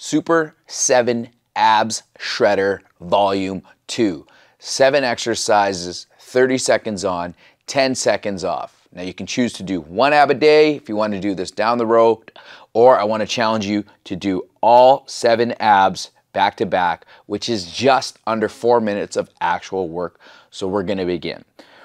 Super 7 Abs Shredder Volume 2. Seven exercises, 30 seconds on, 10 seconds off. Now you can choose to do one ab a day if you want to do this down the road, or I want to challenge you to do all seven abs back to back, which is just under four minutes of actual work. So we're going to begin.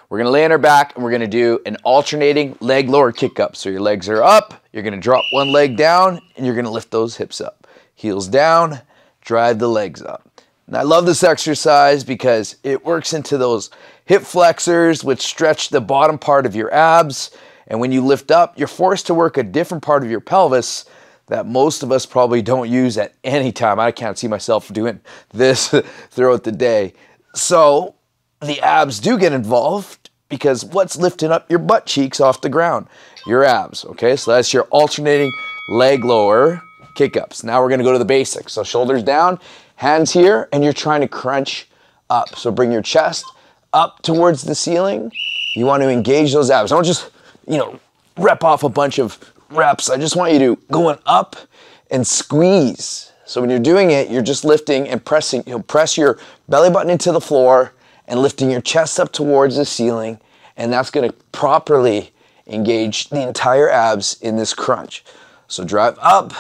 We're gonna lay on our back and we're gonna do an alternating leg lower kick up. So your legs are up, you're gonna drop one leg down and you're gonna lift those hips up. Heels down, drive the legs up. And I love this exercise because it works into those hip flexors, which stretch the bottom part of your abs. And when you lift up, you're forced to work a different part of your pelvis that most of us probably don't use at any time. I can't see myself doing this throughout the day. So the abs do get involved because what's lifting up your butt cheeks off the ground? Your abs, okay? So that's your alternating leg lower kick ups. Now we're gonna go to the basics. So shoulders down, hands here, and you're trying to crunch up. So bring your chest up towards the ceiling. You want to engage those abs. I Don't just, you know, rep off a bunch of reps. I just want you to going up and squeeze. So when you're doing it, you're just lifting and pressing, You'll press your belly button into the floor and lifting your chest up towards the ceiling. And that's gonna properly engage the entire abs in this crunch. So drive up,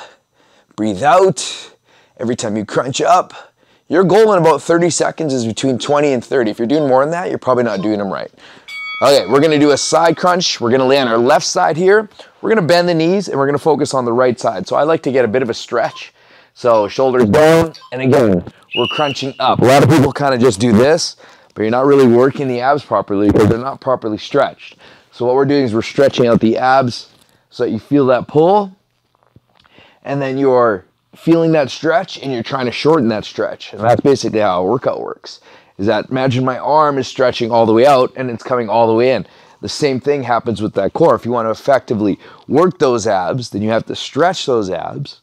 breathe out. Every time you crunch up, your goal in about 30 seconds is between 20 and 30. If you're doing more than that, you're probably not doing them right. Okay, we're gonna do a side crunch. We're gonna lay on our left side here. We're gonna bend the knees and we're gonna focus on the right side. So I like to get a bit of a stretch. So shoulders down, and again, we're crunching up. A lot of people kind of just do this but you're not really working the abs properly because they're not properly stretched. So what we're doing is we're stretching out the abs so that you feel that pull, and then you're feeling that stretch and you're trying to shorten that stretch. And that's basically how a workout works. Is that imagine my arm is stretching all the way out and it's coming all the way in. The same thing happens with that core. If you want to effectively work those abs, then you have to stretch those abs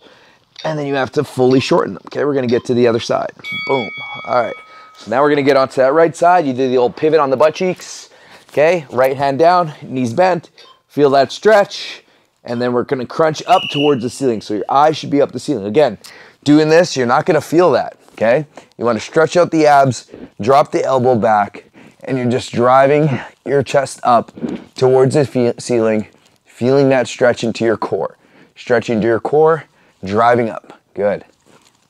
and then you have to fully shorten them. Okay, we're gonna get to the other side. Boom. All right. So now we're gonna get onto that right side. You do the old pivot on the butt cheeks. Okay, right hand down, knees bent. Feel that stretch. And then we're gonna crunch up towards the ceiling. So your eyes should be up the ceiling. Again, doing this, you're not gonna feel that, okay? You wanna stretch out the abs, drop the elbow back, and you're just driving your chest up towards the ceiling, feeling that stretch into your core. Stretching to your core, driving up. Good.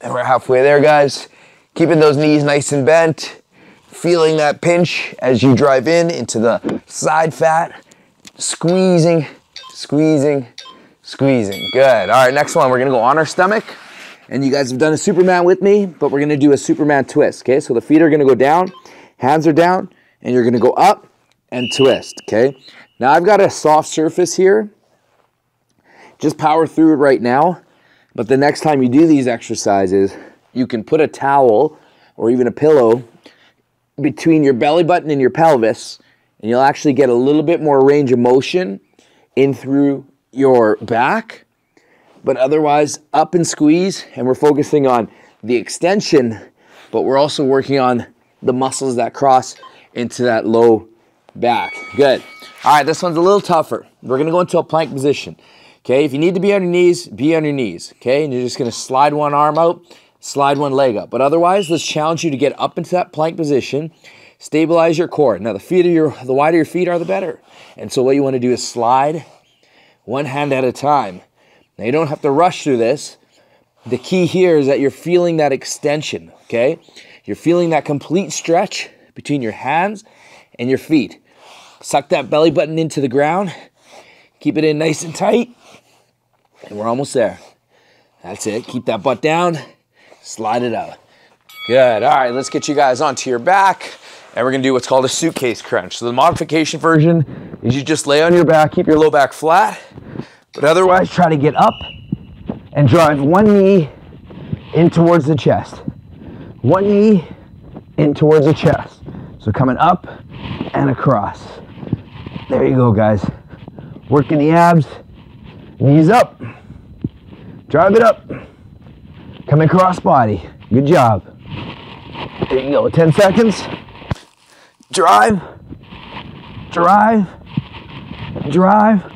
And we're halfway there, guys. Keeping those knees nice and bent, feeling that pinch as you drive in into the side fat, squeezing, squeezing, squeezing. Good. All right, next one, we're gonna go on our stomach. And you guys have done a Superman with me, but we're gonna do a Superman twist, okay? So the feet are gonna go down, hands are down, and you're gonna go up and twist, okay? Now I've got a soft surface here. Just power through it right now. But the next time you do these exercises, you can put a towel or even a pillow between your belly button and your pelvis, and you'll actually get a little bit more range of motion in through your back. But otherwise, up and squeeze, and we're focusing on the extension, but we're also working on the muscles that cross into that low back. Good. All right, this one's a little tougher. We're gonna go into a plank position. Okay, if you need to be on your knees, be on your knees. Okay, and you're just gonna slide one arm out slide one leg up. But otherwise, let's challenge you to get up into that plank position, stabilize your core. Now, the feet of your, the wider your feet are, the better. And so what you want to do is slide one hand at a time. Now, you don't have to rush through this. The key here is that you're feeling that extension, okay? You're feeling that complete stretch between your hands and your feet. Suck that belly button into the ground. Keep it in nice and tight. And we're almost there. That's it. Keep that butt down. Slide it out. Good. All right, let's get you guys onto your back. And we're gonna do what's called a suitcase crunch. So the modification version is you just lay on your back, keep your low back flat, but otherwise try to get up and drive one knee in towards the chest. One knee in towards the chest. So coming up and across. There you go, guys. Working the abs, knees up, drive it up. Coming cross body. Good job. There you go. 10 seconds. Drive. Drive. Drive.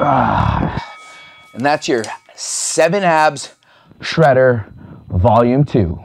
Ah. And that's your seven abs shredder volume two.